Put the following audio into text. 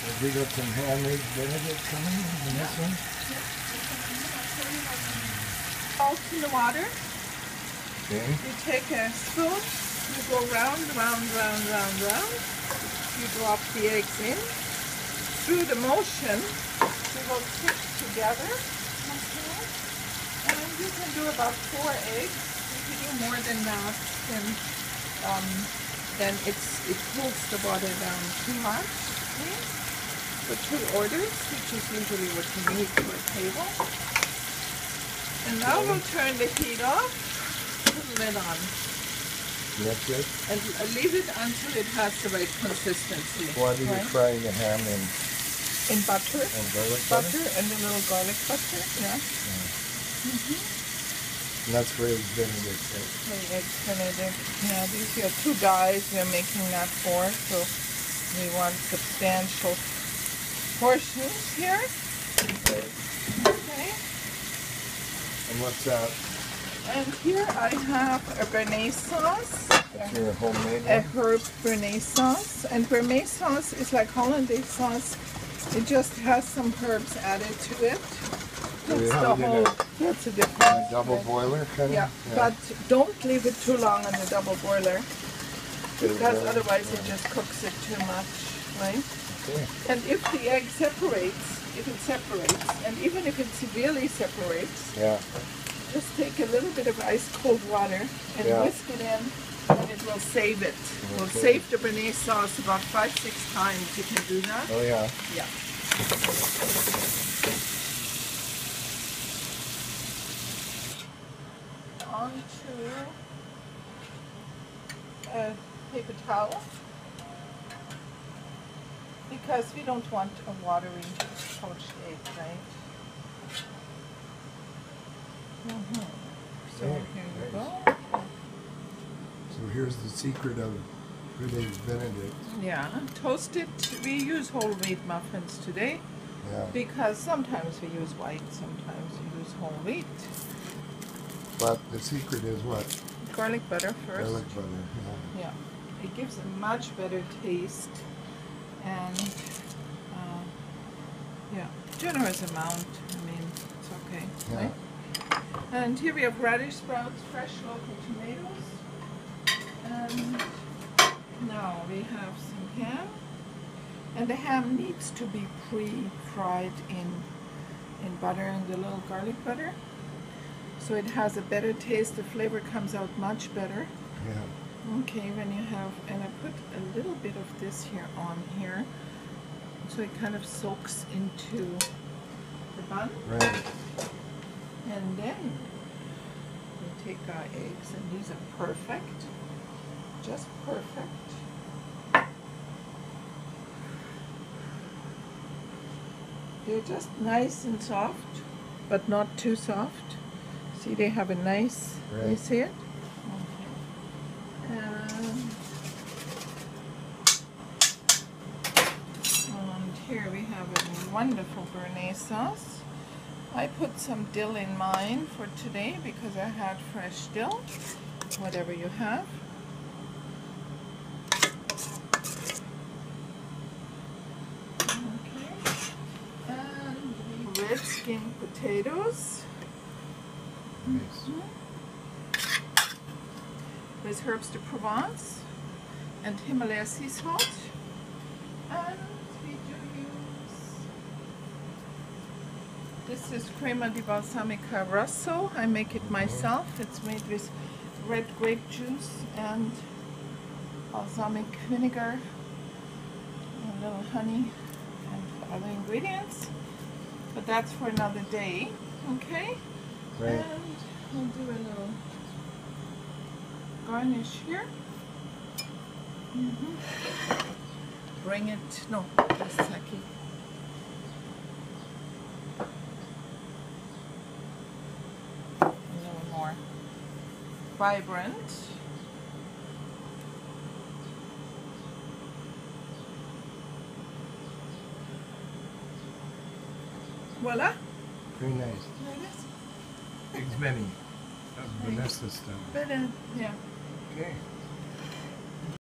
We got some handmade Benedict coming in this one? Salt in the water. Okay. You take a spoon, you go round, round, round, round, round. You drop the eggs in. Through the motion, they will stick together. And you can do about four eggs. If you do more than that, then um, then it's it cools the water down too much. Okay. For two orders, which is usually what you need for a table. And now we'll turn the heat off, put the lid on, That's it. and uh, leave it until it has the right consistency. Why do you right? fry the ham in, In butter, in garlic butter? butter, and a little garlic butter. Yeah. Mhm. And that's for eggs Benedict, right? The eggs Benedict. Yeah, these are two guys we're making that for, so we want substantial portions here. Okay. Okay. And what's that? And here I have a béarnaise sauce. That's your homemade a herb béarnaise sauce. And béarnaise sauce is like hollandaise sauce. It just has some herbs added to it. That's the whole. a- That's a A difference. double boiler kind of? Yeah, but don't leave it too long on the double boiler because otherwise it just cooks it too much, right? Okay. And if the egg separates, if it separates, and even if it severely separates, Yeah. just take a little bit of ice cold water and Yeah. whisk it in and it will save it. We'll save the béarnaise sauce about five, six times. You can do that. Oh, yeah. Yeah. Onto a uh, paper towel because we don't want a watery poached egg, right? Mhm. So Okay, here you nice. go. So here's the secret of good eggs Benedict. Yeah, toasted. We use whole wheat muffins today Yeah. because sometimes we use white, sometimes we use whole wheat. But the secret is what? Garlic butter first. Garlic butter. Yeah. Yeah, it gives a much better taste and uh, yeah, generous amount. I mean, it's okay. Yeah. Right? And here we have radish sprouts, fresh local tomatoes. And now we have some ham. And the ham needs to be pre-fried in in butter and a little garlic butter. So it has a better taste, the flavor comes out much better. Yeah. Okay, when you have, and I put a little bit of this here on here, so it kind of soaks into the bun. Right. And then we take our eggs, and these are perfect, just perfect. They're just nice and soft, but not too soft. See, they have a nice, right. you see it? Um, and here we have a wonderful béarnaise sauce. I put some dill in mine for today because I had fresh dill, whatever you have. Okay. And red skin potatoes Nice. with herbs de Provence and Himalaya sea salt. And we do use this is crema di balsamica rosso. I make it myself. It's made with red grape juice and balsamic vinegar, a little honey, and other ingredients. But that's for another day. Okay. Right. And we'll do a little garnish here. Mhm. Bring it, no, just a second. A little more vibrant. Voila. Very nice. There it is. many. That's Vanessa style. But, uh, yeah. Okay.